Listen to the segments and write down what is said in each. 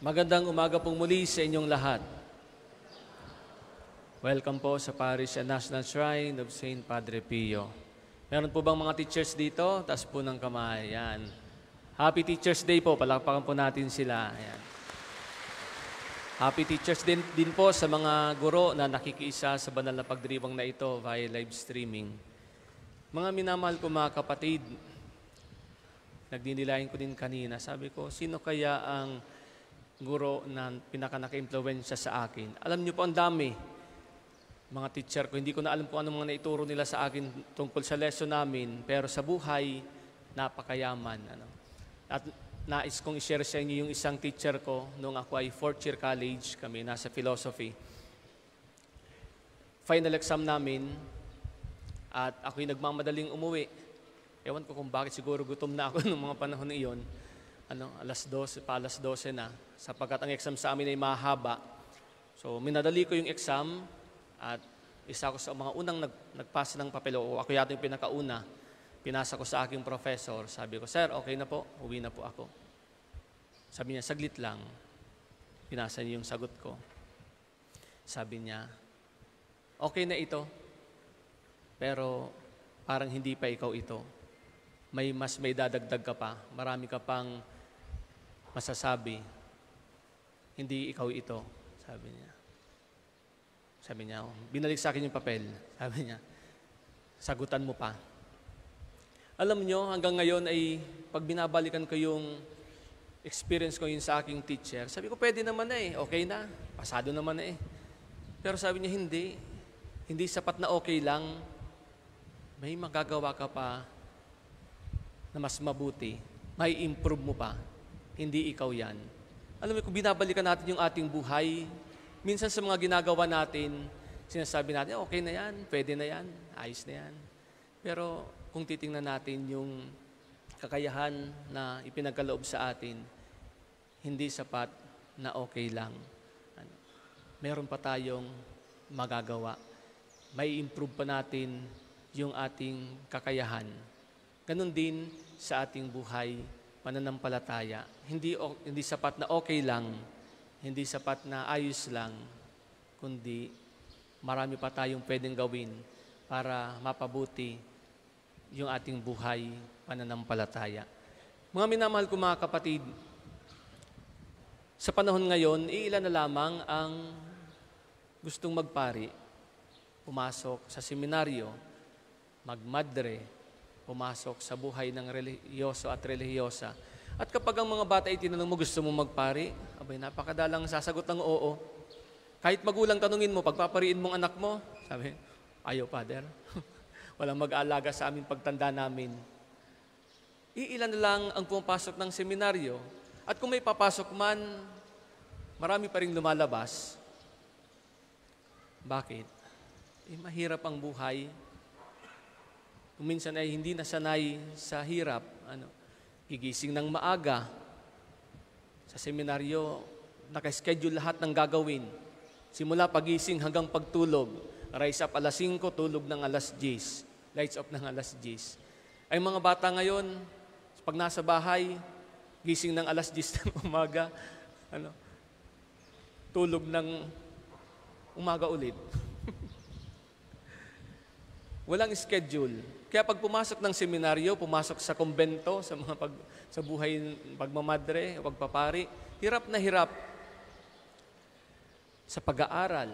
Magandang umaga pong muli sa inyong lahat. Welcome po sa Parish and National Shrine of St. Padre Pio. Meron po bang mga teachers dito? Taas po ng kamay. Yan. Happy Teachers Day po. Palakpakan po natin sila. Yan. Happy Teachers din, din po sa mga guro na nakikiisa sa banal na pagdiriwang na ito via live streaming. Mga minamahal ko mga kapatid, nagdinilayan ko din kanina, sabi ko, sino kaya ang guro na pinaka naka-impluensya sa akin? Alam niyo po, ang dami. Mga teacher ko, hindi ko na alam kung ano mga naituro nila sa akin tungkol sa lesson namin, pero sa buhay, napakayaman. Ano. At nais kong i-share sa inyo yung isang teacher ko nung ako ay fourth year college, kami nasa philosophy. Final exam namin, at ako'y nagmamadaling umuwi. Ewan ko kung bakit siguro gutom na ako nung mga panahon na iyon. Ano, alas 12, pa alas 12 na. Sapagkat ang exam sa amin ay mahaba. So, minadali ko yung exam at isa ko sa mga unang nag, nagpasa ng papel o ako yata yung pinakauna. Pinasa ko sa aking professor. Sabi ko, Sir, okay na po. Uwi na po ako. Sabi niya, saglit lang. Pinasa niya yung sagot ko. Sabi niya, okay na ito. Pero parang hindi pa ikaw ito. May mas may dadagdag ka pa. Marami ka pang masasabi. Hindi ikaw ito, sabi niya. Sabi niya, oh, binalik sa akin yung papel. Sabi niya, sagutan mo pa. Alam niyo, hanggang ngayon ay pag binabalikan ko yung experience ko yun sa aking teacher, sabi ko, pwede naman na eh, okay na, pasado naman na eh. Pero sabi niya, hindi. Hindi sapat na okay lang. May magagawa ka pa na mas mabuti. May improve mo pa. Hindi ikaw yan. Alam mo, kung binabalikan natin yung ating buhay, minsan sa mga ginagawa natin, sinasabi natin, okay na yan, pwede na yan, ayos na yan. Pero kung titingnan natin yung kakayahan na ipinagkaloob sa atin, hindi sapat na okay lang. Ano, meron pa tayong magagawa. May improve pa natin yung ating kakayahan. Ganon din sa ating buhay, pananampalataya. Hindi, hindi sapat na okay lang, hindi sapat na ayos lang, kundi marami pa tayong pwedeng gawin para mapabuti yung ating buhay pananampalataya. Mga minamahal ko mga kapatid, sa panahon ngayon, iilan na lamang ang gustong magpari, pumasok sa seminaryo, magmadre, pumasok sa buhay ng reliyoso at relihiyosa. At kapag ang mga bata ay tinanong mo, gusto mo magpari, abay, napakadalang sasagot ng oo. Kahit magulang tanungin mo, pagpapariin mong anak mo, sabi, ayaw, Father. Walang mag-aalaga sa aming pagtanda namin. Iilan lang ang pumapasok ng seminaryo. At kung may papasok man, marami pa rin lumalabas. Bakit? Eh, mahirap ang buhay. Minsan ay hindi nasanay sa hirap, ano, gigising ng maaga. Sa seminaryo, nakaschedule lahat ng gagawin. Simula pagising hanggang pagtulog. Rise up alas 5, tulog ng alas 10. Lights off ng alas 10. Ay mga bata ngayon, pag nasa bahay, gising ng alas 10 ng umaga, ano, tulog ng umaga ulit. Walang schedule. Kaya pag pumasok ng seminaryo, pumasok sa kumbento, sa mga pag, sa buhay pagmamadre, pagpapari, hirap na hirap sa pag-aaral,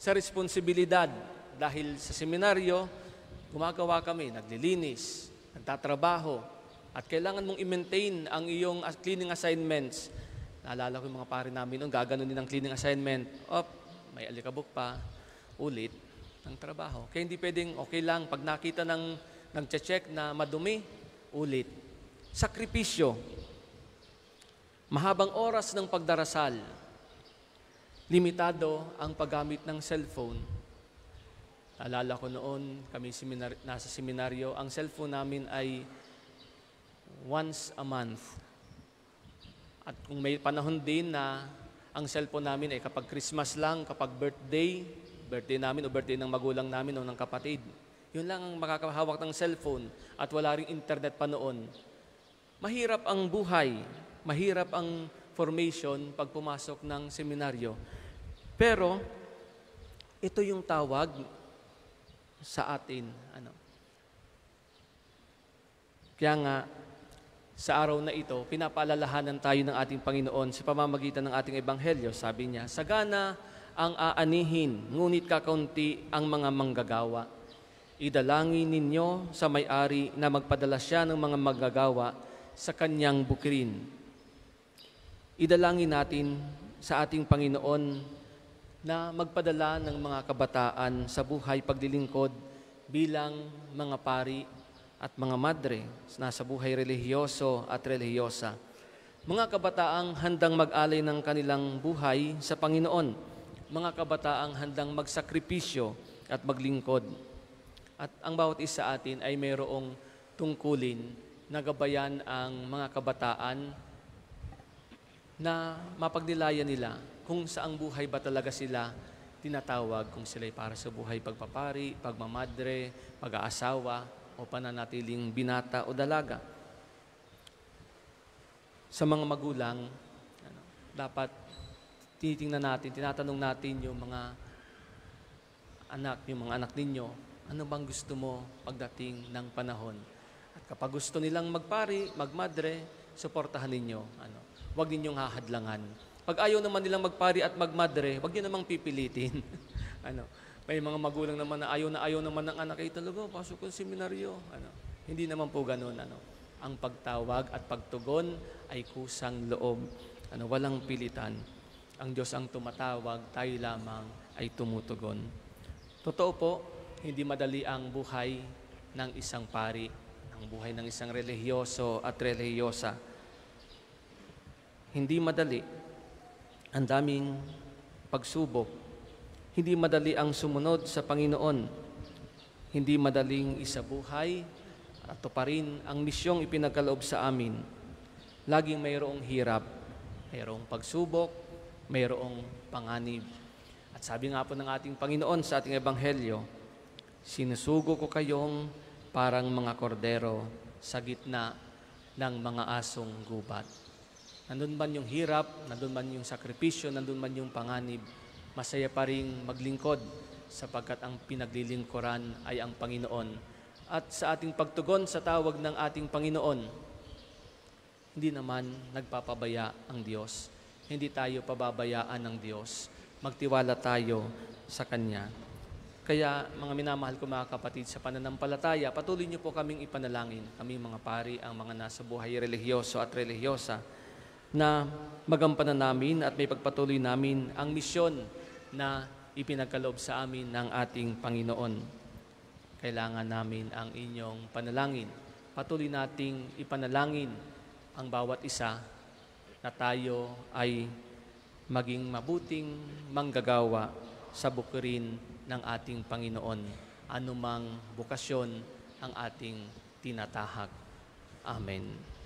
sa responsibilidad. Dahil sa seminaryo, gumagawa kami, naglilinis, nagtatrabaho, at kailangan mong i-maintain ang iyong cleaning assignments. Naalala ko yung mga pare namin noon, gaganon din ang cleaning assignment. Op, may alikabok pa, ulit ng trabaho. Kaya hindi pwedeng okay lang pag nakita ng nag-check na madumi, ulit. Sakripisyo. Mahabang oras ng pagdarasal. Limitado ang paggamit ng cellphone. Alala ko noon, kami seminar, nasa seminaryo, ang cellphone namin ay once a month. At kung may panahon din na ang cellphone namin ay kapag Christmas lang, kapag birthday, birthday namin o birthday ng magulang namin o ng kapatid. Yun lang ang makakahawak ng cellphone at wala ring internet pa noon. Mahirap ang buhay, mahirap ang formation pag pumasok ng seminaryo. Pero, ito yung tawag sa atin. Ano? Kaya nga, sa araw na ito, pinapaalalahanan tayo ng ating Panginoon sa pamamagitan ng ating Ebanghelyo. Sabi niya, Sagana ang aanihin, ngunit kakaunti ang mga manggagawa. Idalangin ninyo sa may-ari na magpadala siya ng mga manggagawa sa kanyang bukirin. Idalangin natin sa ating Panginoon na magpadala ng mga kabataan sa buhay pagdilingkod bilang mga pari at mga madre na sa buhay relihiyoso at relihiyosa. Mga kabataang handang mag-alay ng kanilang buhay sa Panginoon. Mga kabataang handang magsakripisyo at maglingkod. At ang bawat isa atin ay mayroong tungkulin na gabayan ang mga kabataan na mapagnilayan nila kung saang buhay ba talaga sila tinatawag kung sila ay para sa buhay pagpapari, pagmamadre, pag-aasawa, o pananatiling binata o dalaga. Sa mga magulang, ano, dapat tinitingnan natin, tinatanong natin yung mga anak, yung mga anak ninyo, ano bang gusto mo pagdating ng panahon? At kapag gusto nilang magpari, magmadre, suportahan ninyo. Ano, huwag ninyong hahadlangan. Pag ayaw naman nilang magpari at magmadre, huwag niyo namang pipilitin. ano, may mga magulang naman na ayaw na ayaw naman ng anak ay talaga, pasok ko seminaryo. Ano, hindi naman po ganoon. Ano. Ang pagtawag at pagtugon ay kusang loob. Ano, walang pilitan. Ang Diyos ang tumatawag, tayo lamang ay tumutugon. Totoo po, hindi madali ang buhay ng isang pari, ang buhay ng isang relihiyoso at relihiyosa. Hindi madali. Ang daming pagsubok, hindi madali ang sumunod sa Panginoon. Hindi madaling isabuhay at tuparin ang misyong ipinagkaloob sa amin. Laging mayroong hirap, mayroong pagsubok, mayroong panganib. At sabi nga po ng ating Panginoon sa ating Ebanghelyo, sinusugo ko kayong parang mga kordero sa gitna ng mga asong gubat. Nandun man yung hirap, nandun man yung sakripisyo, nandun man yung panganib, masaya pa rin maglingkod sapagkat ang pinaglilingkuran ay ang Panginoon. At sa ating pagtugon sa tawag ng ating Panginoon, hindi naman nagpapabaya ang Diyos. Hindi tayo pababayaan ng Diyos. Magtiwala tayo sa Kanya. Kaya mga minamahal ko mga kapatid sa pananampalataya, patuloy niyo po kaming ipanalangin, kami mga pari, ang mga nasa buhay relihiyoso at relihiyosa, na magampanan namin at may pagpatuloy namin ang misyon na ipinagkaloob sa amin ng ating Panginoon. Kailangan namin ang inyong panalangin. Patuloy nating ipanalangin ang bawat isa na tayo ay maging mabuting manggagawa sa bukirin ng ating Panginoon, anumang bukasyon ang ating tinatahak. Amen.